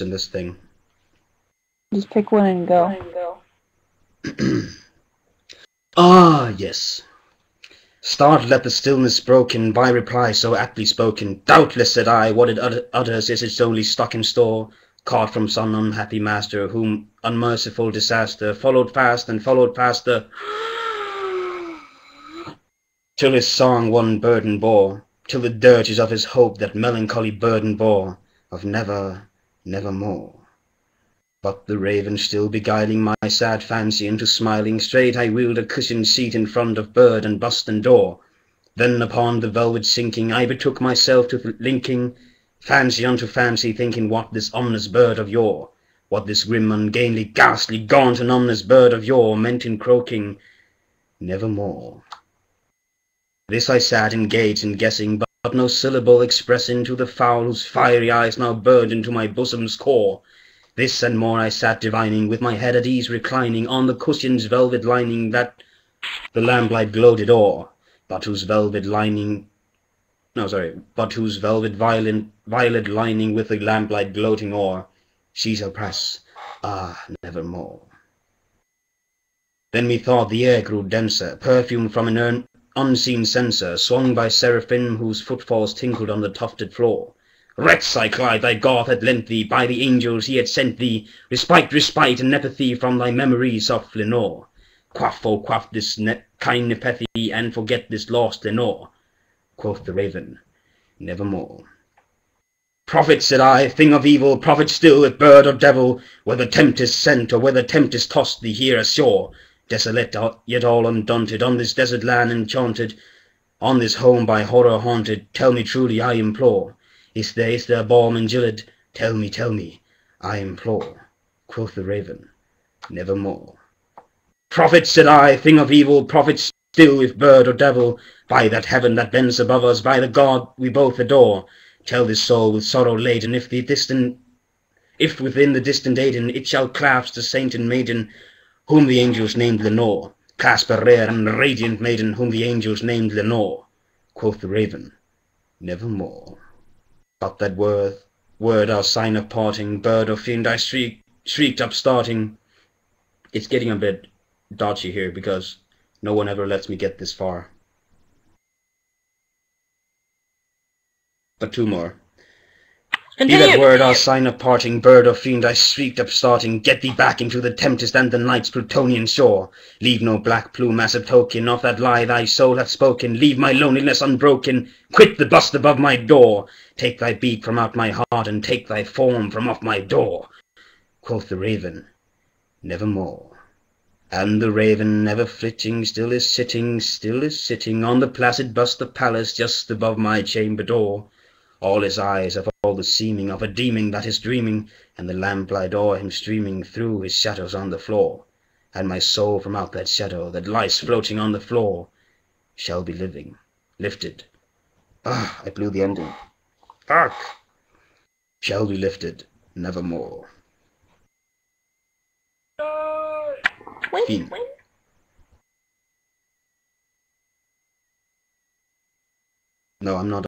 in this thing. Just pick one and go. Ah, yes. Startled at the stillness broken by reply so aptly spoken, doubtless, said I, what it ut- utters is its only stock in store, caught from some unhappy master, whom unmerciful disaster followed fast and followed faster, till his song one burden bore, till the dirges of his hope that melancholy burden bore, of never, nevermore. But the raven still beguiling my sad fancy into smiling, straight I wheeled a cushioned seat in front of bird and bust and door. Then upon the velvet sinking, I betook myself to linking fancy unto fancy, thinking what this ominous bird of yore, what this grim, ungainly, ghastly, gaunt, and ominous bird of yore meant in croaking, nevermore. This I sat engaged in guessing, but no syllable expressing to the fowl whose fiery eyes now burned into my bosom's core. This and more I sat divining, with my head at ease reclining on the cushion's velvet lining that the lamplight gloated o'er, but whose velvet lining, no, sorry, but whose velvet violet, violet lining with the lamplight gloating o'er, she shall press, ah, nevermore. Then methought the air grew denser, perfumed from an urn, unseen censer, swung by seraphim whose footfalls tinkled on the tufted floor. Wretch, I cried, thy God had lent thee, by the angels he had sent thee, respite, respite, and nepenthe from thy memories of Lenore. Quaff, oh, quaff this ne- kind nepenthe, and forget this lost Lenore. Quoth the raven, nevermore. Prophet, said I, thing of evil, prophet still, if bird or devil, whether tempest sent, or whether tempest tossed thee here ashore, desolate, yet all undaunted, on this desert land enchanted, on this home by horror haunted, tell me truly, I implore, is there, is there balm in Gilead? Tell me, tell me, I implore. Quoth the raven, nevermore. Prophet, said I, thing of evil, prophet still, if bird or devil, by that heaven that bends above us, by the God we both adore, tell this soul with sorrow laden, if the distant, if within the distant Aidenn it shall clasp the saint and maiden, whom the angels named Lenore, clasp a rare and radiant maiden, whom the angels named Lenore. Quoth the raven, nevermore. But that word, word our sign of parting, bird or fiend, I shriek, shrieked up starting. It's getting a bit dodgy here because no one ever lets me get this far. But two more. Be that word our sign of parting, bird or fiend, I shrieked up starting, get thee back into the tempest and the night's Plutonian shore. Leave no black plume as a token of that lie thy soul hath spoken, leave my loneliness unbroken, quit the bust above my door, take thy beak from out my heart, and take thy form from off my door. Quoth the raven, nevermore. And the raven, never flitting, still is sitting, still is sitting on the placid bust of Pallas just above my chamber door. All his eyes have all the seeming of a demon that is dreaming, and the lamplight o'er him streaming through his shadows on the floor. And my soul from out that shadow that lies floating on the floor shall be living, lifted. Ah, I blew the ending. Fuck! Shall be lifted nevermore. Fiend. No, I'm not